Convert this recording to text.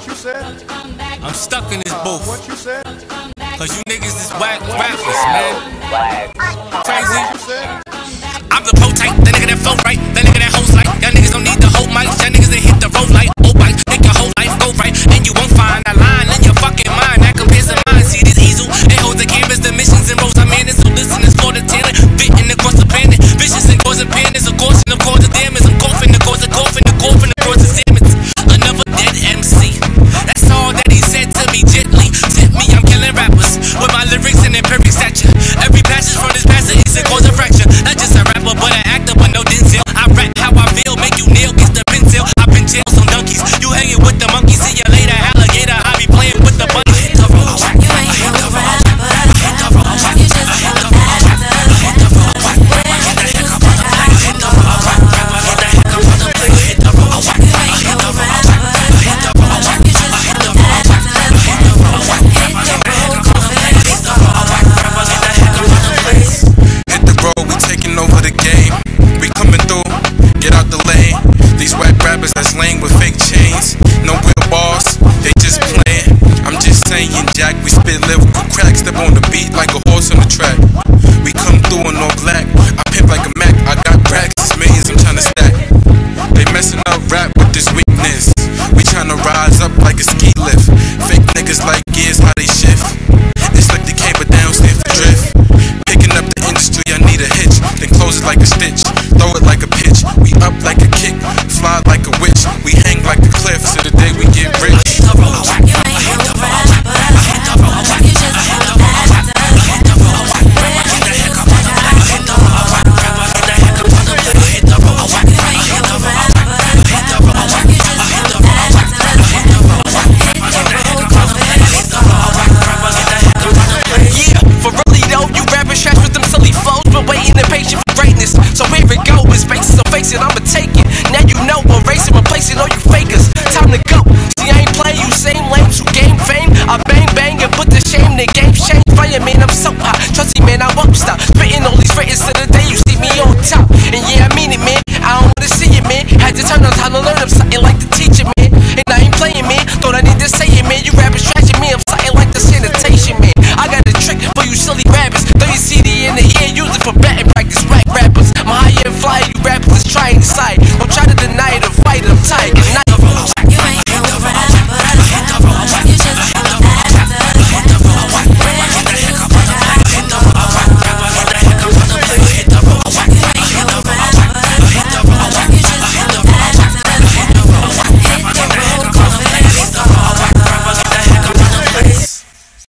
What you said? I'm stuck in this uh, booth. What you said? Cause you niggas is whack rappers, man. Crazy. playing with fake chains. No real boss, they just playing. I'm just saying, Jack, we spit lyrical crack. Step on the beat like a horse on the track. We come through in all black. I pimp like a Mac